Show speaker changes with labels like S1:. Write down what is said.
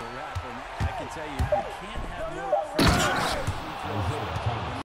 S1: a wrap. And I can tell you, you can't have